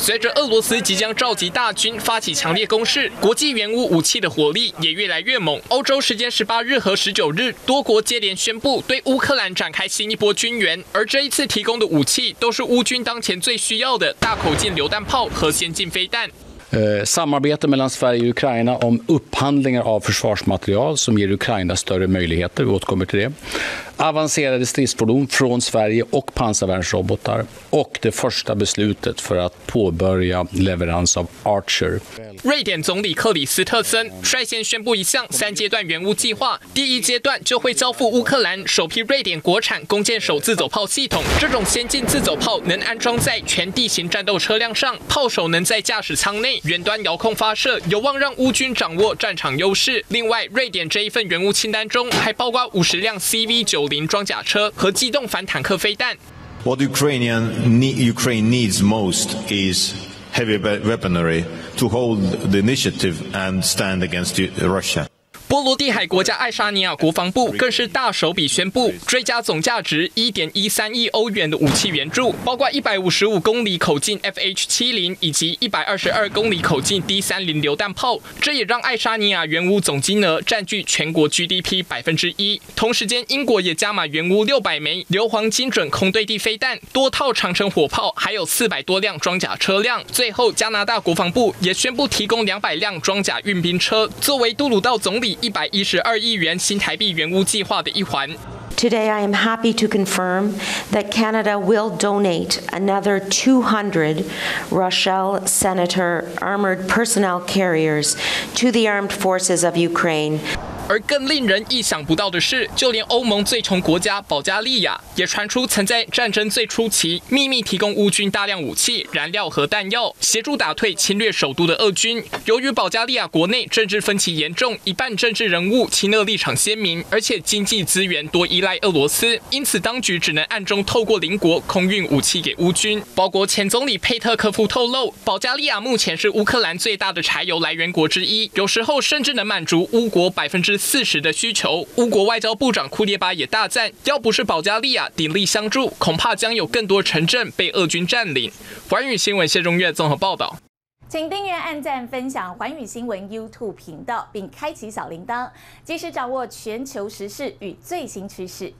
随着俄罗斯即将召集大军发起强烈攻势，国际援乌武器的火力也越来越猛。欧洲时间十八日和十九日，多国接连宣布对乌克兰展开新一波军援，而这一次提供的武器都是乌军当前最需要的大口径榴弹炮和先进飞弹。Eh, samarbete mellan Sverige och Ukraina om upphandlingar av försvarsmaterial som ger Ukraina större möjligheter. Vi återkommer till det. Avancerade stridsfordon från Sverige och pansarvärnsrobotar och det första beslutet för att påbörja leverans av Archer. 瑞典总理克里斯特森率先宣布一项三阶段援乌计划，第一阶段就会交付乌克兰首批瑞典国产弓箭手自走炮系统。这种先进自走炮能安装在全地形战斗车辆上，炮手能在驾驶舱内远端遥控发射，有望让乌军掌握战场优势。另外，瑞典这一份援乌清单中还包括五十辆 CV 九 零装甲车和机动反坦克飞弹。What Ukrainian Ukraine needs most is heavy weaponry to hold the initiative and stand against Russia. 波罗的海国家爱沙尼亚国防部更是大手笔宣布追加总价值一点一三亿欧元的武器援助，包括一百五十五公里口径 F H 七零以及一百二十二公里口径 D 三零榴弹炮。这也让爱沙尼亚援乌总金额占据全国 G D P 百分之一。同时间，英国也加码援乌六百枚硫磺精准空对地飞弹、多套长城火炮，还有四百多辆装甲车辆。最后，加拿大国防部也宣布提供两百辆装甲运兵车，作为杜鲁道总理。一百一十二亿元新台币援乌计划的一环。Today, I am happy to confirm that Canada will donate another 200 Rochelle Senator armored personnel carriers to the armed forces of Ukraine. 而更令人意想不到的是，就连欧盟最穷国家保加利亚也传出曾在战争最初期秘密提供乌军大量武器、燃料和弹药，协助打退侵略首都的俄军。由于保加利亚国内政治分歧严重，一半政治人物亲俄立场鲜明，而且经济资源多依赖俄罗斯，因此当局只能暗中透过邻国空运武器给乌军。包括前总理佩特科夫透露，保加利亚目前是乌克兰最大的柴油来源国之一，有时候甚至能满足乌国百分之。四十的需求，乌国外交部长库列巴也大赞，要不是保加利亚鼎力相助，恐怕将有更多城镇被俄军占领。环宇新闻谢中月综合报道，请订阅、按赞、分享环宇新闻 YouTube 频道，并开启小铃铛，及时掌握全球时事与最新趋势。